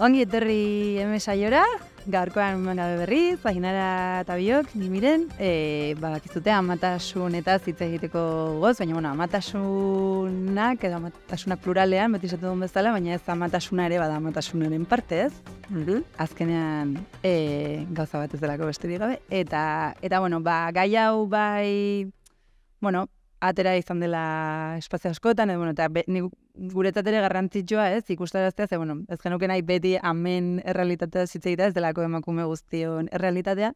Ongi etorri emesaiora, gaurkoan gabe berri, paginara eta biok, ni miren, e, bakizute amatasun eta zitza egiteko goz, baina bueno, amatasunak edo amatasunak pluralean, beti zatu duen bezala, baina ez amatasuna ere bada amatasunaren parte ez. Mhm. Azkenean e, gauza bat ez delako besterik gabe. Eta, eta bueno, ba, gai hau bai, bueno, atera izan dela espazio askotan, edo, bueno, eta be, ni, guretzat ere garrantzitsua, ez, ikustaraztea, ze, bueno, ez genuke nahi beti amen errealitatea zitzeita, ez delako emakume guztion errealitatea,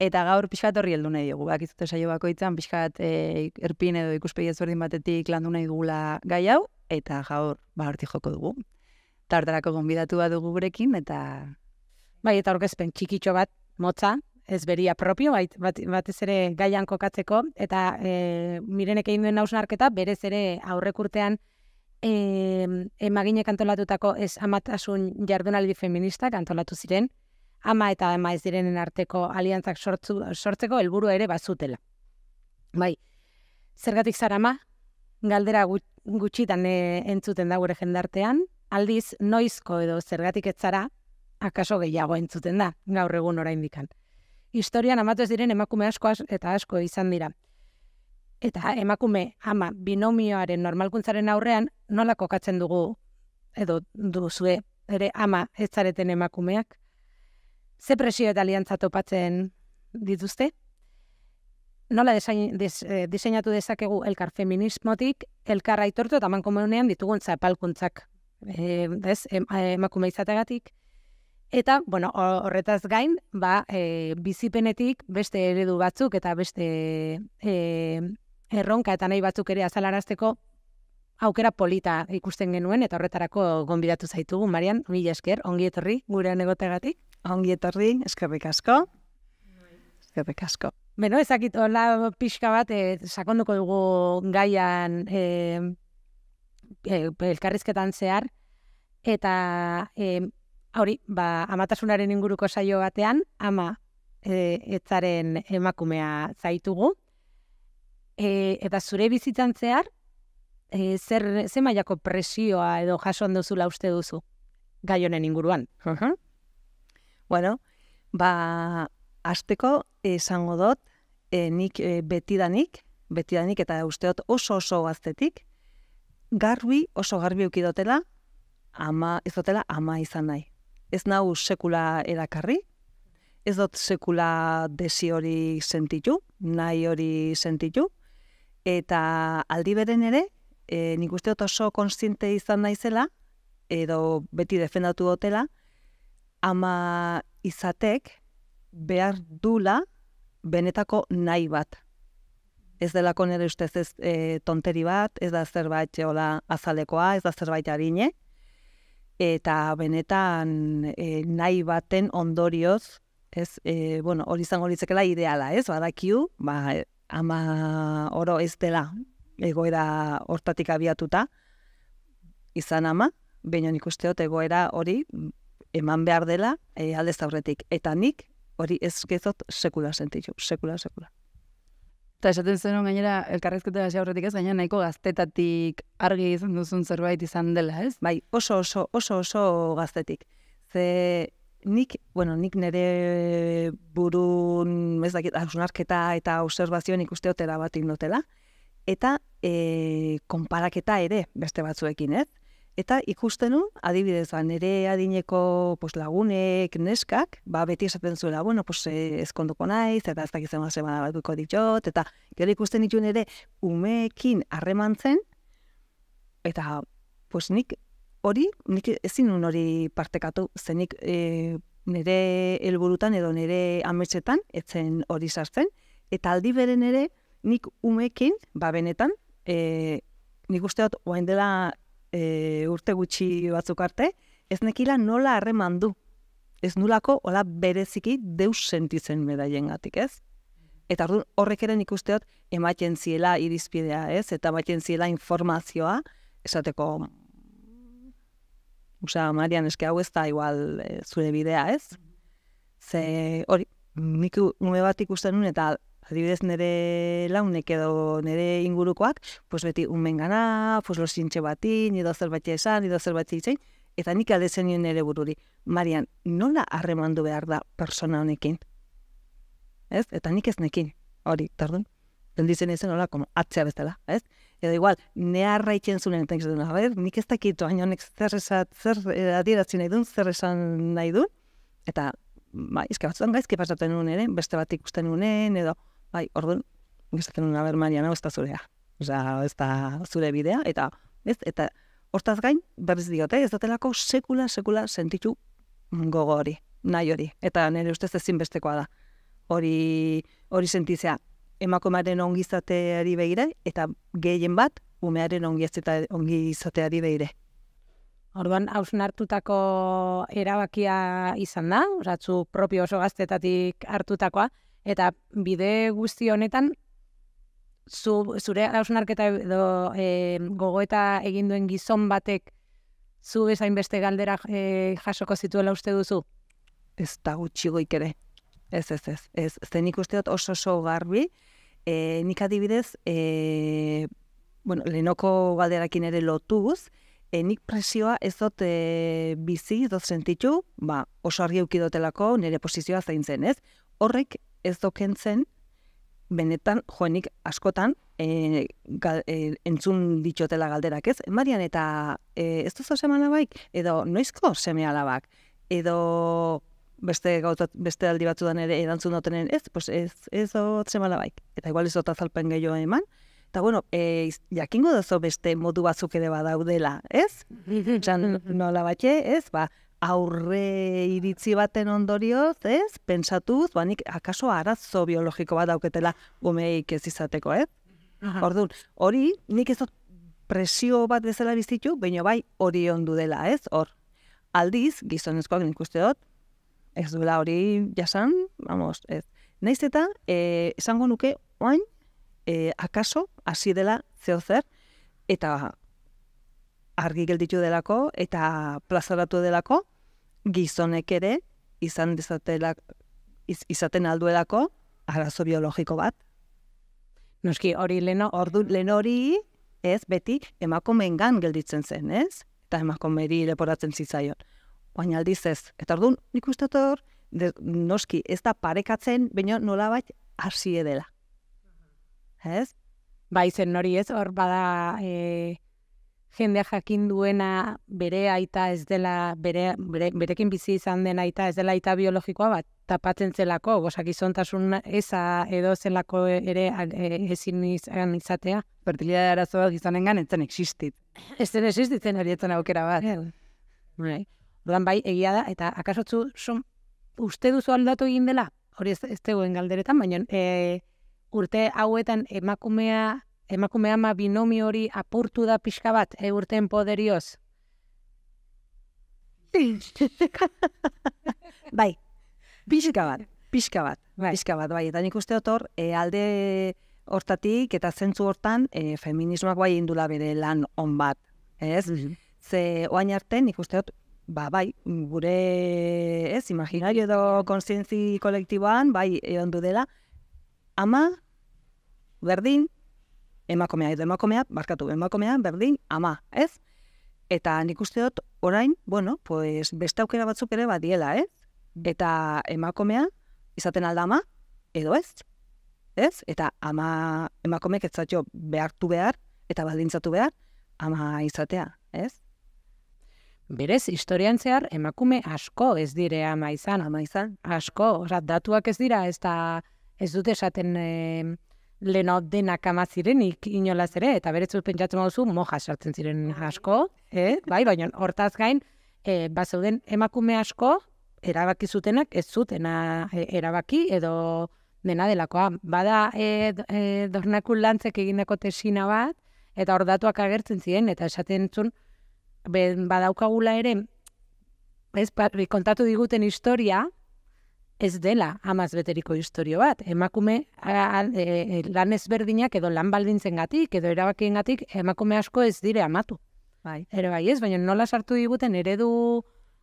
eta gaur pixkat horri heldu nahi dugu, bak izute saio bakoitzan, pixkat e, erpin edo ikuspegi ezberdin batetik landu nahi dugula gai hau, eta gaur, ba, horti joko dugu. Eta hortarako gonbidatu bat dugu gurekin, eta Bai, eta aurkezpen txikitxo bat, motza, ez beria propio, bait, bat, batez ere gaian kokatzeko, eta e, mirenek egin duen hausnarketa, berez ere aurrekurtean e, emaginek antolatutako ez amatasun jardunaldi feministak antolatu ziren, ama eta ama ez direnen arteko aliantzak sortzu, sortzeko helburu ere bazutela. Bai, zergatik zara ama, galdera gut, gutxitan e, entzuten da gure jendartean, aldiz noizko edo zergatik ez zara, akaso gehiago entzuten da, gaur egun oraindikan. Historian amatu ez diren emakume asko as- eta asko izan dira. Eta emakume ama binomioaren normalkuntzaren aurrean nola kokatzen dugu edo duzue ere ama ez zareten emakumeak? Ze presio eta aliantza topatzen dituzte? Nola desain, des, eh, diseinatu dezakegu elkar feminismotik, elkar aitortu eta mankomunean ditugun zapalkuntzak eh, eh, emakume izategatik, Eta, bueno, ho- horretaz gain, ba, e, bizipenetik beste eredu batzuk eta beste e, erronka eta nahi batzuk ere azalarazteko aukera polita ikusten genuen eta horretarako gonbidatu zaitugu, Marian, mila esker, ongi etorri gurean egotegatik. ongi etorri, eskerrik asko. Eskerrik asko. Beno, ezakit, hola pixka bat, e, sakonduko dugu gaian e, e, elkarrizketan zehar, eta e, hori, ba, amatasunaren inguruko saio batean, ama e, etzaren emakumea zaitugu, e, eta zure bizitzan zehar, e, zer, ze mailako presioa edo jaso duzula uste duzu gai honen inguruan. Mhm. Bueno, ba, asteko esango dut, e, nik e, betidanik, betidanik eta usteot oso oso gaztetik, garbi, oso garbi ukidotela, ama, ez dutela ama izan nahi. Ez nau sekula erakarri, ez dut sekula desi hori sentitu, nahi hori sentitu, eta aldi beren ere, e, nik uste dut oso konstiente izan naizela, edo beti defendatu dutela, ama izatek behar dula benetako nahi bat. Ez delako nire ustez ez e, tonteri bat, ez da zerbait hola azalekoa, ez da zerbait harine, eta benetan e, nahi baten ondorioz, ez, e, bueno, hori izango litzekela ideala, ez, badakiu, ba, ama oro ez dela egoera hortatik abiatuta, izan ama, baina nik uste dut egoera hori eman behar dela e, aldez aurretik. Eta nik hori ez gezot sekula sentitu, sekula, sekula. Eta esaten zenun gainera, elkarrezketa hasi aurretik ez, baina nahiko gaztetatik argi izan duzun zerbait izan dela, ez? Bai, oso oso, oso oso gaztetik. Ze nik, bueno, nik nire burun, ez dakit, hausnarketa eta observazioan ikusteo bat indotela, eta e, konparaketa ere beste batzuekin, ez? Eta ikusten nun, adibidez, ba, nire adineko pues, lagunek, neskak, ba, beti esaten zuela, bueno, pues, eh, ezkonduko naiz, eta ez dakitzen bat semana batuko ditut, eta gero ikusten dituen ere umeekin harremantzen, eta pues, nik hori, nik ezin nun hori partekatu, zenik e, nire helburutan edo nire ametsetan, etzen hori sartzen, eta aldi beren ere, nik umeekin, ba, benetan, e, nik uste dut, oain dela e, urte gutxi batzuk arte, ez nekila nola harreman du. Ez nulako, hola bereziki deus sentitzen medaien gatik, ez? Eta orduan, horrek ere nik uste dut, ematen ziela irizpidea, ez? Eta ematen ziela informazioa, esateko, Osea, Marian, eske hau ez da igual e, zure bidea, ez? Ze hori, nik ume bat ikusten nun eta adibidez nire launek edo nire ingurukoak, pues beti unmen gana, pues los sintxe batin, edo zerbait esan, edo zerbait itzein, Eta nik aldezen nien ere bururi, Marian, nola harremandu behar da persona honekin? Ez? Eta nik ez nekin, hori, tardun? Gelditzen ezen nola, como, atzea bezala, ez? Edo igual, neharra itzen zuen, eta a ber, nik ez dakit, hain honek zer, esat, zer eh, adieratzen nahi duen, zer esan nahi duen, eta, bai, izke batzutan gaizki pasatzen nuen ere, beste bat ikusten nuen, edo, bai, orduan, gizaten nuen, a ber, Mariana, ez da zurea. Osa, ez da zure bidea, eta, ez, eta, hortaz gain, berriz diote, ez datelako sekula, sekula sentitu gogo hori, nahi hori, eta nire ustez ezinbestekoa da. Hori, hori sentizea, emakumearen ongizateari behire, eta gehien bat, umearen ongizate, ongizateari behire. Orduan, hausen hartutako erabakia izan da, oratzu propio oso gaztetatik hartutakoa, eta bide guzti honetan, zu, zure hausnarketa edo e, gogoeta egin duen gizon batek zu bezain beste galdera e, jasoko zituela uste duzu? Ez da gutxigoik ere. Ez, ez, ez. Ez, zenik usteot oso oso garbi, e, nik adibidez, e, bueno, lehenoko galderakin ere lotuz, e, nik presioa ez dut e, bizi, dut sentitu, ba, oso argi eukidotelako nire posizioa zain zen, ez? Horrek ez dokentzen, benetan, joenik askotan, e, gal, e, entzun ditxotela galderak, ez? Marian, eta e, ez duzu semana baik? Edo, noizko seme alabak? Edo, beste gautat, beste aldi batzudan ere erantzun dutenen, ez, pues ez, ez dut semala baik. Eta igual ez dut azalpen gehiago eman. Eta bueno, e, jakingo dozo beste modu batzuk ere badaudela, ez? Zan, nola batxe, ez? Ba, aurre iritzi baten ondorioz, ez? Pensatuz, ba, nik akaso arazo biologiko bat dauketela gumeik ez izateko, ez? Orduan, hori, nik ez dut presio bat bezala bizitu, baina bai hori ondu dela, ez? Hor, aldiz, gizonezkoak nik uste dut, ez duela hori jasan, vamos, ez. Naiz eta, e, esango nuke, oain, e, akaso, hasi dela zeo zer, eta argi gelditu delako, eta plazaratu delako, gizonek ere, izan dezatela, iz, izaten alduelako, arazo biologiko bat. Noski, hori leno, ordu, leno hori, ez, beti, emakomeengan gelditzen zen, ez? Eta emakomeri leporatzen zitzaion baina aldiz ez. Eta orduan, nik uste hor, noski, ez da parekatzen, baina nola bat hasi edela. Ez? Bai, zen nori ez, hor bada e, jendea jakin duena bere aita ez dela, bere, berekin bizi izan den aita ez dela aita biologikoa bat, tapatzen zelako, gozak izontasun eza edo zelako ere e, ezin izan izatea. Fertilidade arazoa gizonengan entzen existit. Ez zen existitzen hori aukera bat. Yeah. Ordan bai, egia da, eta akasotzu son, uste duzu aldatu egin dela? Hori ez, ez galderetan, baina e, urte hauetan emakumea, emakumea ma binomi hori apurtu da pixka bat, e, urteen poderioz? bai, pixka bat, pixka bat, bai. pixka bat, bai, eta nik uste otor, e, alde hortatik eta zentzu hortan e, feminismoak bai indula bere lan on bat, ez? Mm -hmm. Ze oain arte nik uste dut ba, bai, gure, ez, imaginario edo konsientzi kolektiboan, bai, egon dela, ama, berdin, emakomea edo emakomea, barkatu, emakomea, berdin, ama, ez? Eta nik uste dut, orain, bueno, pues, beste aukera batzuk ere badiela, ez? Eta emakomea, izaten alda ama, edo ez? Ez? Eta ama, emakomeak ez behartu behar, eta baldintzatu behar, ama izatea, ez? Berez, historian zehar, emakume asko ez dire ama izan. Ama izan. Asko, oza, datuak ez dira, ez da, ez dute esaten e, leno denak ama zirenik inolaz ere, eta beretzut pentsatzen mauzu, moja sartzen ziren asko, eh? bai, baina hortaz gain, e, bazeuden emakume asko, erabaki zutenak, ez zutena e, erabaki, edo dena delakoa. Bada, e, e, dornakun lantzek egindako tesina bat, eta hor datuak agertzen ziren, eta esaten zuen, ben badaukagula ere, ez, ba, kontatu diguten historia, ez dela amaz beteriko historio bat. Emakume a, e, e, lan ezberdinak edo lan baldintzen gatik, edo erabakien gatik, emakume asko ez dire amatu. Bai. Ere bai ez, baina nola sartu diguten eredu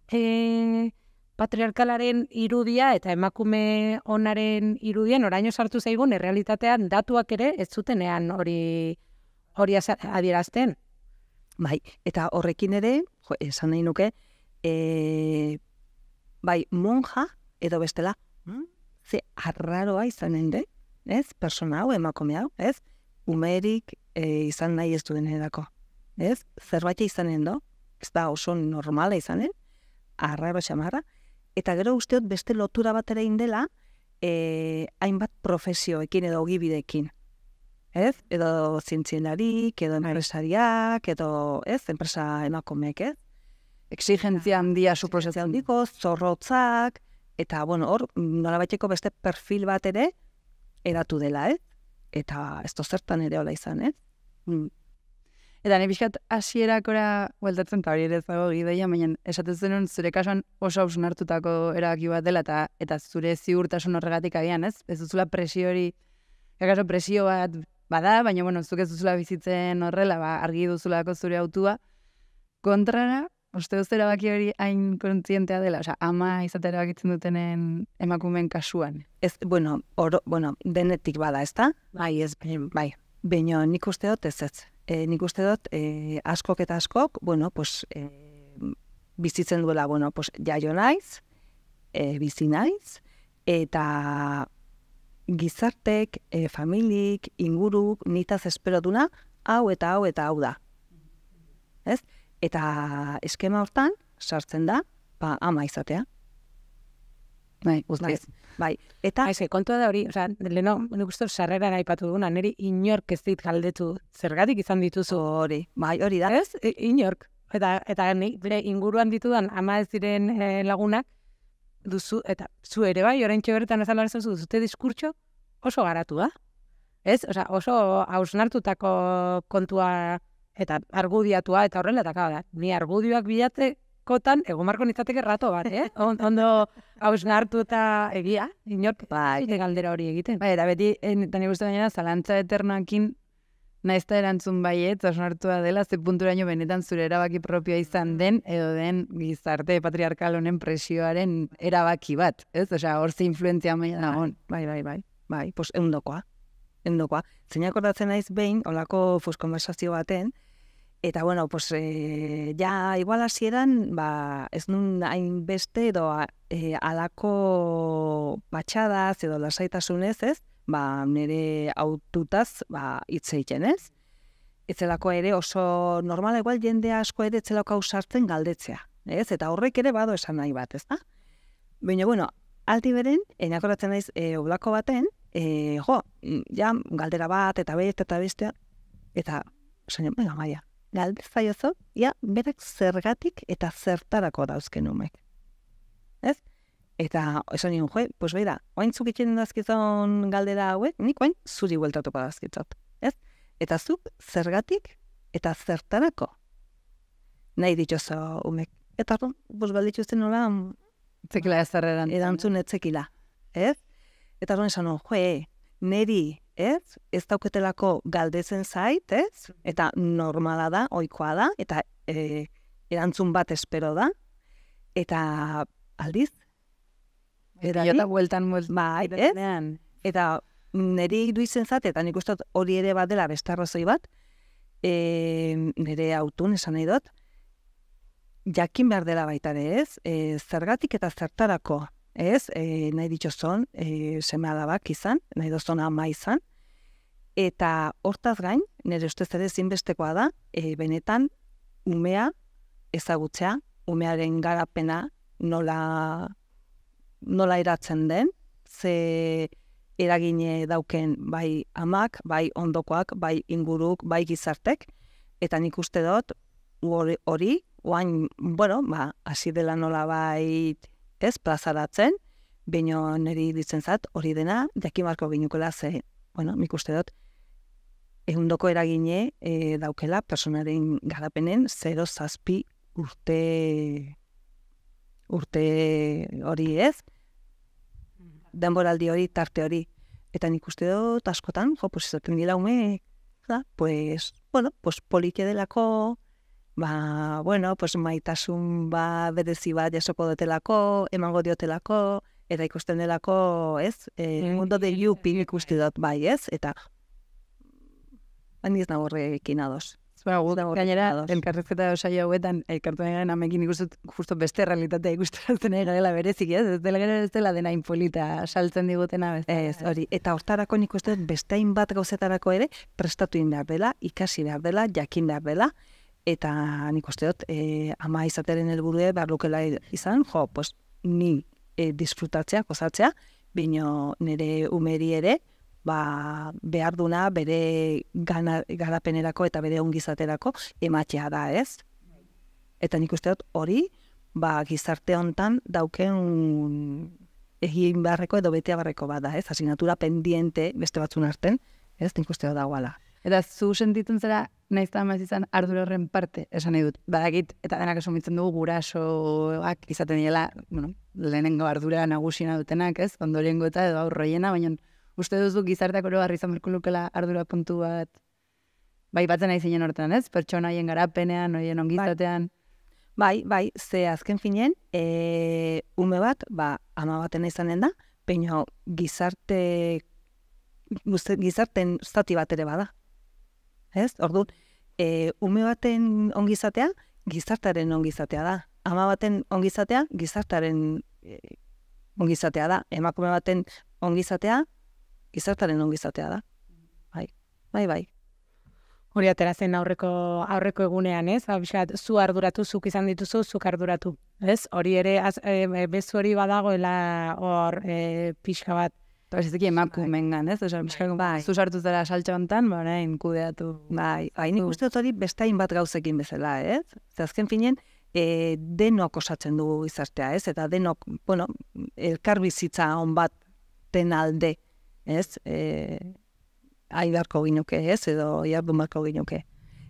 e, patriarkalaren irudia eta emakume onaren irudian oraino sartu zaigun errealitatean datuak ere ez zutenean hori hori adierazten. Bai, eta horrekin ere, jo, esan nahi nuke, e, bai, monja, edo bestela, hmm? ze arraroa izanen de, ez? Persona hau, emakume hau, ez? Umerik e, izan nahi ez duen edako, ez? Zerbait izanen do, ez da oso normala izanen, arraro xamarra, eta gero usteot beste lotura bat ere indela, e, hainbat profesioekin edo ogibidekin. Ez? Edo zientzielarik, edo Bai. enpresariak, edo, ez? Enpresa emakumeek, ez? Exigentzia handia Suposatzen suposatzen handiko, zorrotzak, eta, bueno, hor, nolabaiteko beste perfil bat ere, eratu dela, ez? Eta ez zertan ere hola izan, ez? Mm. Eta ni pixkat hasierakora bueltatzen eta hori ere ez dago gidoia, baina esaten zenun zure kasuan oso hausnartutako erabaki bat dela eta eta zure ziurtasun horregatik agian, ez? Ez duzula presio hori, akaso presio bat bada, baina bueno, zuk ez duzula bizitzen horrela, ba, argi duzulako zure autua. Kontrara, uste duz erabaki hori hain kontzientea dela, osea, ama izate erabakitzen dutenen emakumeen kasuan. Ez, bueno, oro, bueno, denetik bada, ez da? Bai, ez, bai. Baina nik uste dut ez ez. E, nik uste dut e, askok eta askok, bueno, pues, e, bizitzen duela, bueno, pues, jaio naiz, e, bizi naiz, eta gizartek, e, familik, inguruk, nitaz espero duna, hau eta hau eta hau da. Ez? Eta eskema hortan, sartzen da, ba, ama izatea. Bai, guztiz. bai. Eta, Ah, eske, kontua da hori, osea, leno, nik uste dut sarreran aipatu duguna, niri inork ez dit galdetu zergatik izan dituzu, hori, bai, hori da. ez? Inork. Eta, eta ni, bere inguruan ditudan ama ez diren eh, lagunak, duzu, eta zu ere bai, orain bertan ezan lan duzu, zute diskurtso oso garatua. Ez? Osea, oso hausnartutako kontua eta argudiatua eta horrela eta claro, ni argudioak bilatzekotan egon marko nitzateke rato bat, eh? On, ondo hausnartuta egia, inork Bai, galdera hori egiten. Bai, eta beti, eta nik uste gainera, zalantza eternakin naizta erantzun baiet, osnartua dela, ze punturaino benetan zure erabaki propioa izan den, edo den gizarte patriarkal honen presioaren erabaki bat, ez? Osea, hor ze influentzia maila dagoen. bai, bai, bai, bai, pues eundokoa, eundokoa. Zeinak akordatzen naiz behin, olako pues, konversazio baten, eta bueno, pues, e, ja, igual hasieran, ba, ez nun hainbeste edo e, alako batxadaz edo lasaitasunez, ez? Ba, nire aututaz, ba, hitz egiten, ez? Etzelako ere oso normala igual jende asko ere etzelako hau sartzen galdetzea, ez? Eta horrek ere bado esan nahi bat, ez da? Baina, bueno, aldi beren, enakoratzen naiz, e, oblako baten, e, jo, mm, ja, galdera bat, eta beste, eta bestea, eta, esan, venga, maia, galdeza jozo, ja, berak zergatik eta zertarako dauzken umek. Ez? Eta, esan nion, jo, pues beira, oain zuk itxen dazkizon galdera hauek, nik oain zuri bueltatuko dazkitzot. Ez? Eta zuk zergatik eta zertarako nahi dituzo umek. Eta, orduan, pues balditzu zen nola, Zekila ez erantzun. etzekila, ez? Eta orduan esan joe, neri, ez? Ez dauketelako galdetzen zait, ez? Eta normala da, ohikoa da, eta e, erantzun bat espero da, eta aldiz, berari, Jota bueltan bueltan. bai, ez? Eta niri idu izen zat, eta nik uste dut hori ere bat dela beste arrazoi bat, e, nire autun esan nahi dut, jakin behar dela baita ere ez, e, zergatik eta zertarako, ez, e, nahi dituzon, e, seme alabak izan, nahi dozon ama izan, eta hortaz gain, nire ustez ere zinbestekoa da, e, benetan umea ezagutzea, umearen garapena nola, nola eratzen den, ze eragine dauken bai amak, bai ondokoak, bai inguruk, bai gizartek, eta nik uste dut hori, oain, bueno, ba, hasi dela nola bai ez plazaratzen, baina niri ditzen zat, hori dena, jakin marko ginukola ze, bueno, nik uste dut, ehundoko eragine e, daukela personaren garapenen 0 zazpi urte urte hori ez, denboraldi hori, tarte hori. Eta nik uste dut askotan, jo, pues izaten dira ume, da, pues, bueno, pues polite delako, ba, bueno, pues maitasun ba berezi bat jasoko dutelako, emango diotelako, eta ikusten delako, ez? E, Mm, mundo de yupi ikuste dut, bai, ez? Eta, hain ez nago horrekin ados. Guk dago gainera, elkarrezketa osai hauetan, elkartu nahi amekin ikustut justo beste realitatea ikusten nahi garela berezik, ez? Ez dela, ez dela dena inpolita saltzen digutena bez. Ez, hori. Eta hortarako nik uste dut beste hainbat gauzetarako ere prestatu egin behar dela, ikasi behar dela, jakin behar dela, eta nik uste dut e, ama izateren helburue behar lukela izan, jo, pues, ni e, disfrutatzea, gozatzea, bino nire umeri ere, ba, behar duna bere gana, garapenerako eta bere ongizaterako ematea da, ez? Eta nik uste dut hori, ba, gizarte hontan dauken egin beharreko edo bete beharreko bada, ez? Asignatura pendiente beste batzun arten, ez? Nik uste dut dagoala. Eta zu sentitzen zera, nahiz eta amaz izan ardura horren parte, esan nahi dut. Badakit, eta denak esumitzen dugu gurasoak izaten diela, bueno, lehenengo ardura nagusina dutenak, ez? Ondorengo eta edo aurroiena, baina uste duzu gizarteak oro garri izan beharko lukela ardura puntu bat bai batzen nahi zinen hortan, ez? Pertsona haien garapenean, hoien ongizatean. Bai, bai, ze azken finen, e, ume bat, ba, ama baten izanen da, peino gizarte, gizarten zati bat ere bada. Ez? Orduan, e, ume baten ongizatea, gizartaren ongizatea da. Ama baten ongizatea, gizartaren e, ongizatea da. Emakume baten ongizatea, gizartaren ongizatea da. Bai, bai, bai. Hori atera zen aurreko aurreko egunean, ez? Ba, pixkat, zu arduratu, zuk izan dituzu, zuk arduratu. Ez? Hori ere, az, e, bezu hori badagoela hor e, pixka bat. Eta ez eki emakumengan, ez? Osa, Bai. zu sartu zara saltxa hontan, ba, orain kudeatu. Bai, bai, nik uste dut hori beste hainbat gauzekin bezala, ez? Ze azken finen, e, denok osatzen dugu gizartea, ez? Eta denok, bueno, elkarbizitza on bat den alde, ez? E, aidarko ginuke, ez? Edo jardun barko ginuke.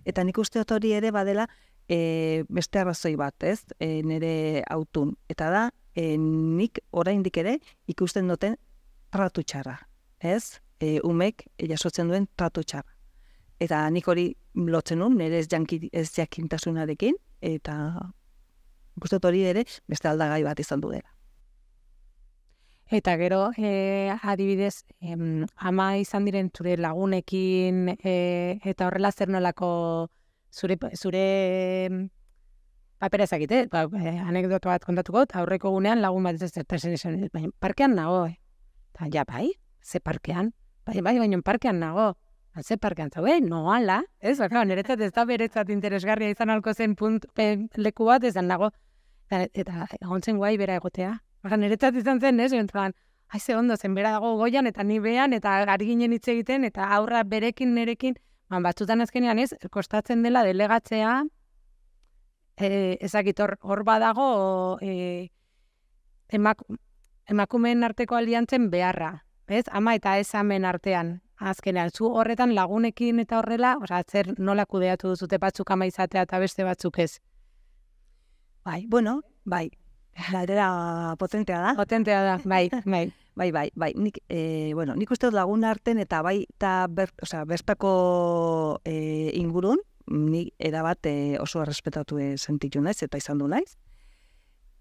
Eta nik uste dut hori ere badela e, beste arrazoi bat, ez? E, nire autun. Eta da, e, nik oraindik ere ikusten duten tratu txarra, ez? E, umek jasotzen duen tratu txarra. Eta nik hori lotzen nun, nire ez, janki, ez jakintasunarekin, eta dut hori ere beste aldagai bat izan du dela. Eta gero, e, adibidez, em, ama izan diren zure lagunekin e, eta horrela zer nolako zure, zure papera ezakite, ba, e, anekdota bat kontatuko, aurreko gunean lagun bat ez eta zen esan, baina parkean nago, eh? Ta, ja, bai, ze parkean? Bai, bai, baina parkean nago. Ba, ze parkean zaude, no ala, ez? Ba, claro, niretzat ez da beretzat interesgarria izan alko zen punt, pe, leku bat, ez nago. Eta, eta egontzen guai bera egotea. Baina niretzat izan zen, ez? Entzuan, ai ze ondo, zen bera dago goian, eta ni behan, eta ari ginen hitz egiten, eta aurra berekin, nerekin, ba, batzutan azkenean ez, kostatzen dela delegatzea, e, ezakit hor, hor badago, e, emak, emakumeen arteko aliantzen beharra, ez? Ama eta ez amen artean. Azkenean, zu horretan lagunekin eta horrela, osea, zer nola kudeatu duzute batzuk ama izatea eta beste batzuk ez. Bai, bueno, bai, galdera potentea da. Potentea da, bai, bai. Bai, bai, bai. Nik, e, bueno, nik uste dut lagun arten eta bai, eta ber, osea, bertako e, ingurun, ni erabat e, oso errespetatu e, sentitu naiz eta izan du naiz.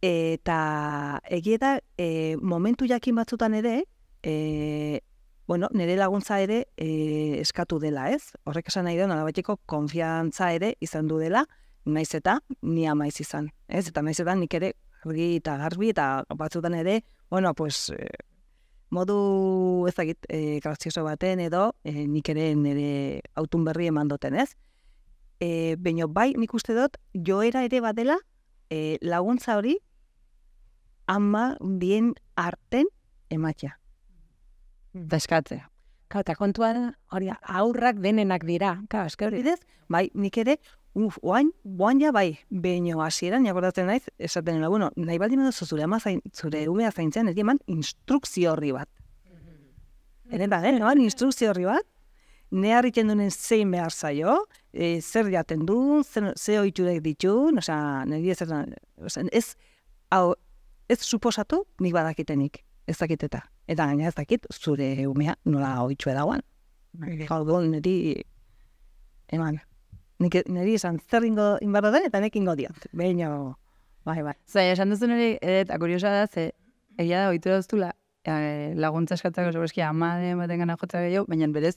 Eta egia da, e, momentu jakin batzutan ere, e, bueno, nire laguntza ere e, eskatu dela, ez? Horrek esan nahi da, nolabaiteko konfiantza ere izan du dela, naiz eta ni amaiz izan, ez? Eta naiz eta nik ere argi eta garbi eta batzutan ere, bueno, pues, e, modu ezagit e, grazioso baten edo e, nik ere nire autun berri eman duten, ez? E, Baina bai, nik uste dut, joera ere badela e, laguntza hori ama bien arten ematea. Eta eskatzea. Kau, eta kontua da, hori aurrak denenak dira. Kau, eske hori. Bidez, bai, nik ere, uf, oain, oain ja bai, beino hasieran jakordatzen naiz, esaten nela, bueno, nahi baldin baduzu zure ama zain, zure umea zaintzen, ez eman instrukzio horri bat. Eren da, eh, noan instrukzio horri bat, ne harritzen duen zein behar zaio, e, zer jaten du, zer, ze oiturek ditu, osea, niri ez, osea, ez, hau, ez suposatu nik badakitenik, ez dakiteta. Eta gaina ez dakit, zure umea nola oitxue dagoan. Gaur niri, eman, nik, niri esan zer ingo inbarra den eta nek ingo diot. Baina, bai, bai. Zai, esan duzu nire, eta kuriosa da, ze, egia da, oitura duztula, e, laguntza eskatzako, segurazki, ama den baten gana jotzea gehiago, baina berez,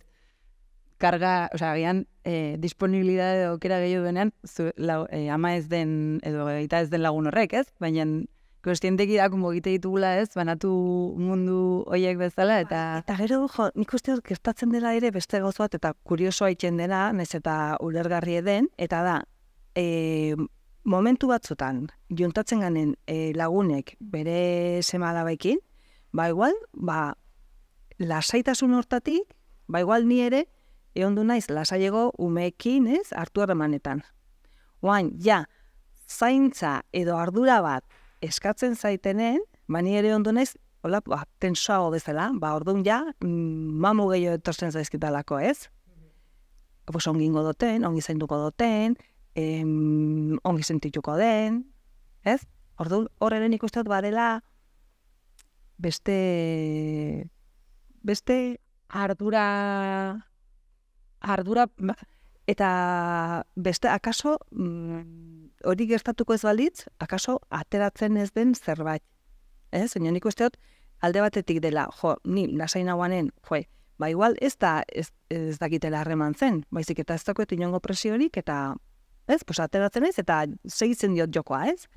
karga, osea, agian eh, disponibilidade aukera gehiago denean, zu, lau, eh, ama ez den, edo eta ez den lagun horrek, ez? Baina, kostienteki da, como egite ditugula, ez? Banatu mundu hoiek bezala, eta... Eta gero, jo, nik uste dut gertatzen dela ere beste gauz bat, eta kuriosoa itzen dena, nez eta ulergarri den, eta da, e, momentu batzutan, juntatzen ganen e, lagunek bere sema alabaikin, ba igual, ba, lasaitasun hortatik, ba igual ni ere, egon du naiz lasaiego umeekin, ez, hartu harremanetan. Oain, ja, zaintza edo ardura bat eskatzen zaitenen, ba ni ere ondo naiz, hola, ba, tensoago bezala, ba orduan ja, mm, mamu gehiago etortzen zaizkitalako, ez? Pues ongingo doten, ongi zainduko doten, em, ongi sentituko den, ez? Orduan, horren ikusten dut badela beste beste Ardura, ardura, ba, eta beste akaso mm, hori gertatuko ez balitz, akaso ateratzen ez den zerbait. Ez? Baina nik uste dut alde batetik dela, jo, ni lasai nagoanen, jo, ba igual ez da ez, ez dakitela harreman zen, baizik eta ez dakoet inongo presiorik, eta ez, pues ateratzen ez, eta segitzen diot jokoa, ez?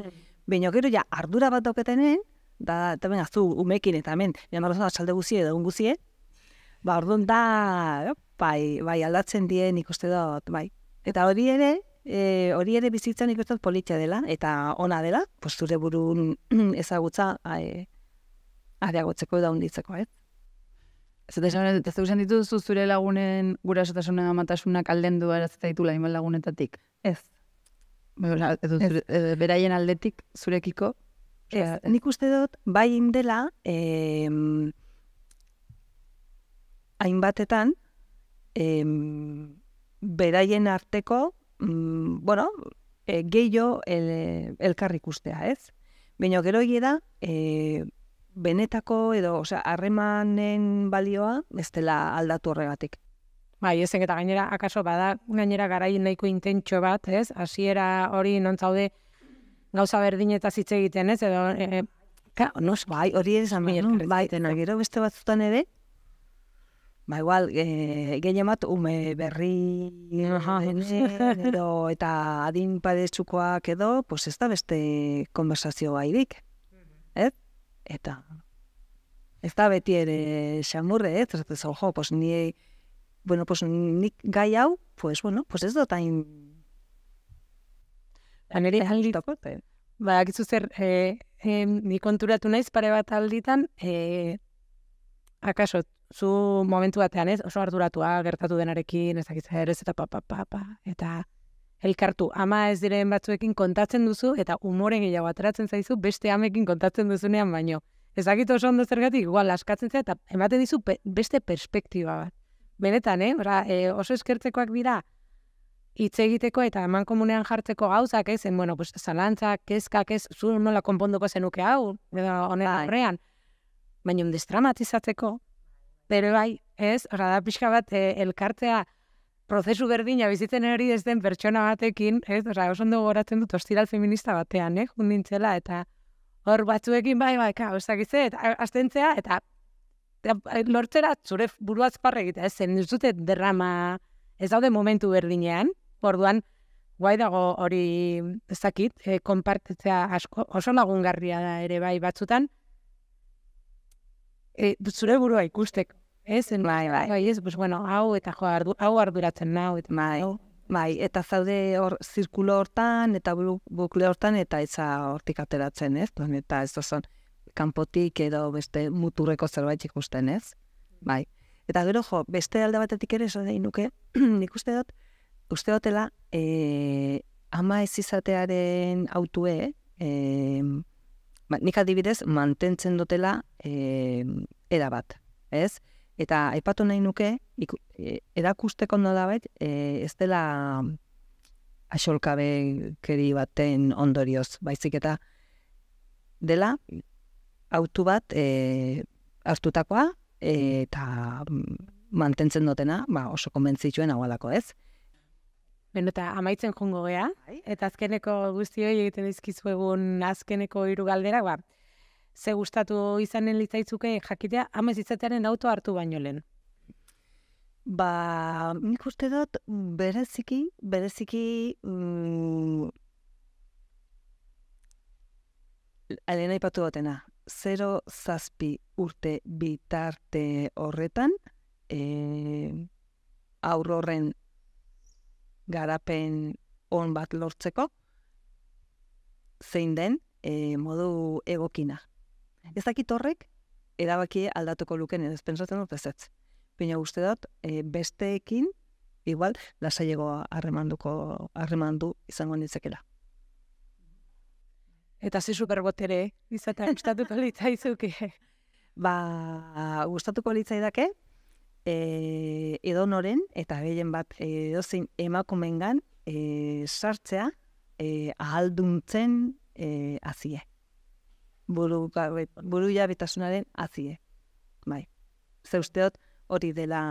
Baina gero ja ardura bat dauketenen, da, eta ben, azu, umekin eta hemen, jamarroza salde guzie edo un guzie, ba, orduan da, bai, bai, aldatzen die nik uste dut, bai. Eta hori ere, e, hori ere bizitzan dut politia dela, eta ona dela, pues zure burun ezagutza e, areagotzeko edo hunditzeko, eh? Ez eta esan, ez duzen dituzu zure lagunen gurasotasunen amatasunak aldendu arazeta ditula imen lagunetatik? Ez. Osea, edo zure- eh, beraien aldetik zurekiko? Ez, nik uste dut, bai indela, em, hainbatetan, em, beraien arteko, mm, bueno, e, gehiago el, elkar ikustea, ez? Baina gero egia da, e, benetako edo, osea, harremanen balioa ez dela aldatu horregatik. Bai, ezen eta gainera, akaso bada, gainera garaien nahiko intentxo bat, ez? Hasiera hori non zaude gauza berdinetaz hitz egiten, ez? Edo, e, Ka, nos, bai, hori esan Bai, bai, elkarrizketena. gero beste batzutan ere, ba, igual, e, gehien bat, ume berri Aha. denen, edo, eta adin padetsukoak edo, pues ez da beste konversazio bairik, ez? Eta, ez da beti ere xamurre, ez? Ez ez, ojo, pues ni, bueno, pues nik gai hau, pues, bueno, pues ez dut hain... Ba, niri aldi- gustoko, eh? Badakizu zer, e, e, ni konturatu naiz pare bat alditan, e, akaso, zu momentu batean ez, oso arduratua gertatu denarekin, ez dakit zer, ez eta pa, pa, pa, pa, eta elkartu, ama ez diren batzuekin kontatzen duzu, eta umore gehiago ateratzen zaizu, beste amekin kontatzen duzunean baino. Ez dakit oso ondo zergatik, igual askatzen zait, eta ematen dizu pe- beste perspektiba bat. Benetan, eh? Ora, e, oso eskertzekoak dira, hitz egiteko eta eman komunean jartzeko gauzak, ez, en, bueno, pues, zalantzak, kezkak, ez, zu nola konponduko zenuke hau, edo honen Bai. Baina destramatizatzeko, pero bai, ez, ora da pixka bat e, elkartzea prozesu berdina bizitzen hori ez den pertsona batekin, ez, ora oso ondo goratzen dut ostiral feminista batean, eh, jundintzela, eta hor batzuekin bai, bai, ka, ze, eta astentzea, eta, eta lortzera zure buruaz egitea, ez, zen ez dute derrama, ez daude momentu berdinean, orduan, guai dago hori ez dakit, e, konpartitzea asko, oso lagungarria da ere bai batzutan, e, zure burua ikusteko, ez? Bai, bai. bai, ez, pues, bueno, hau eta jo, ardu, hau arduratzen nau, eta Bai, hau. bai, eta zaude hor zirkulo hortan eta bulu- bukle hortan eta etza hortik ateratzen, ez? Eta ez dozon kanpotik edo beste muturreko zerbait ikusten, ez? Bai. Eta gero jo, beste alde batetik ere esan nuke, nik uste dut, uste dutela, e, ama ez izatearen autue, e, ba, nik adibidez mantentzen dutela e, era bat, ez? Eta aipatu nahi nuke, iku, e, erakusteko bet, e, ez dela axolkabekeri baten ondorioz, baizik eta dela autu bat e, hartutakoa e, eta mantentzen dutena, ba, oso konbentzituen hau alako, ez? Beno, eta amaitzen jongo gea, eta azkeneko guztioi egiten dizkizuegun azkeneko hiru galdera, ba, ze gustatu izanen litzaitzuke jakitea amez izatearen auto hartu baino lehen. Ba, nik uste dut bereziki, bereziki mm, alena ipatu gotena, zero zazpi urte bitarte horretan, e, aurroren garapen on bat lortzeko, zein den e, modu egokina. Ez dakit horrek, erabaki aldatuko luken, ez pentsatzen dut ez. Baina uste dut, e, besteekin, igual, lasaiego harremanduko, harremandu izango nitzekela. Eta ze superbotere, izatea gustatuko litzaizuke. Ba, gustatuko litzaidake, e, edonoren, eta gehien bat edozein emakumengan, e, sartzea, e, ahalduntzen e, azie. Buru, buru jabetasunaren azie. Bai. Ze usteot, hori dela,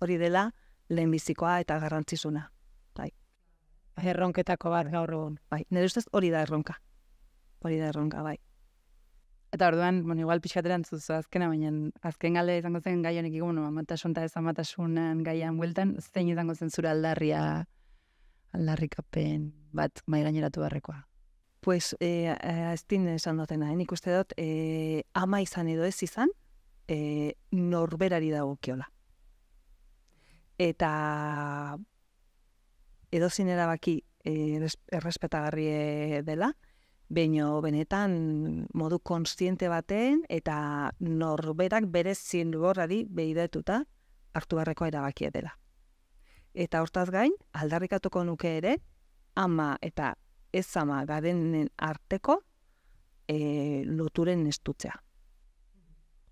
hori dela lehenbizikoa eta garrantzizuna. Bai. Erronketako bat gaur egun. Bai, nire ustez hori da erronka. Hori da erronka, bai. Eta orduan, bueno, igual pixkateran zuzu azkena, baina azken galde izango zen gai honek bueno, amatasun eta ez amatasunan gaian bueltan, zein izango zen zura aldarria, aldarrikapen bat mai gaineratu barrekoa. Pues, eh, eh, din esan dutena, eh? nik uste dut, eh, ama izan edo ez izan, eh, norberari dago kiola. Eta edo erabaki eh, errespetagarri dela, baino benetan modu konstiente baten eta norberak bere zilborrari behidetuta hartu barreko erabakia dela. Eta hortaz gain, aldarrikatuko nuke ere, ama eta ez ama garenen arteko e, loturen estutzea.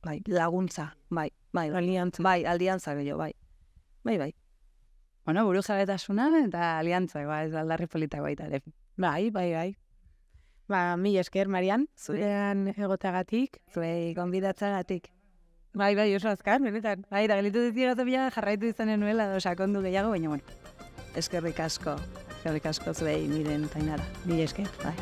Bai, laguntza, bai, bai, aliantza, bai, aliantza gehiago, bai. Bai, bai. Bueno, buru jabetasuna eta aliantza, bai, aldarri polita baita, Bai, bai, bai. Ba, mi esker, Marian, zurean egoteagatik. Zuei, gonbidatzagatik. Bai, bai, oso azkar, benetan. Bai, da gelitu dizira zebia jarraitu izanen nuela, do, sakondu gehiago, baina, bueno. Eskerrik asko, eskerrik asko zuei miren tainara. Mi esker, bai.